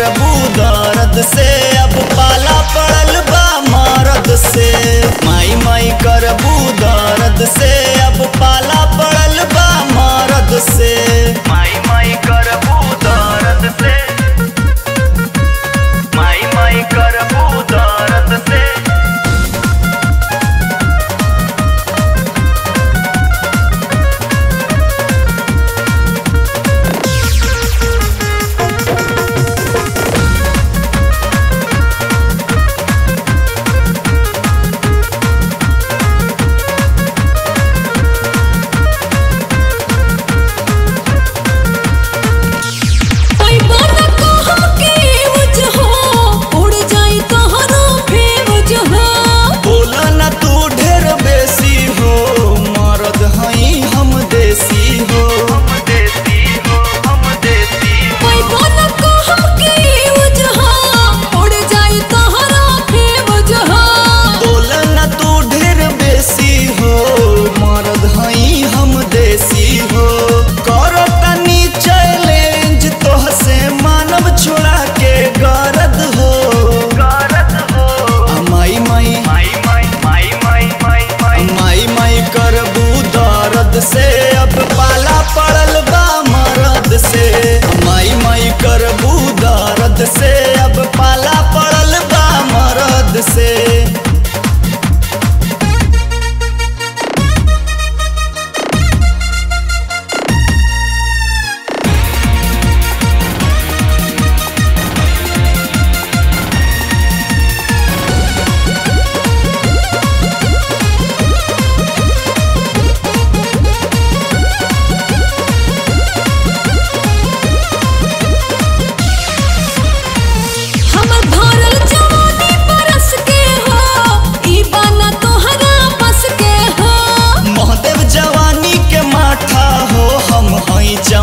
प्रभु दारद से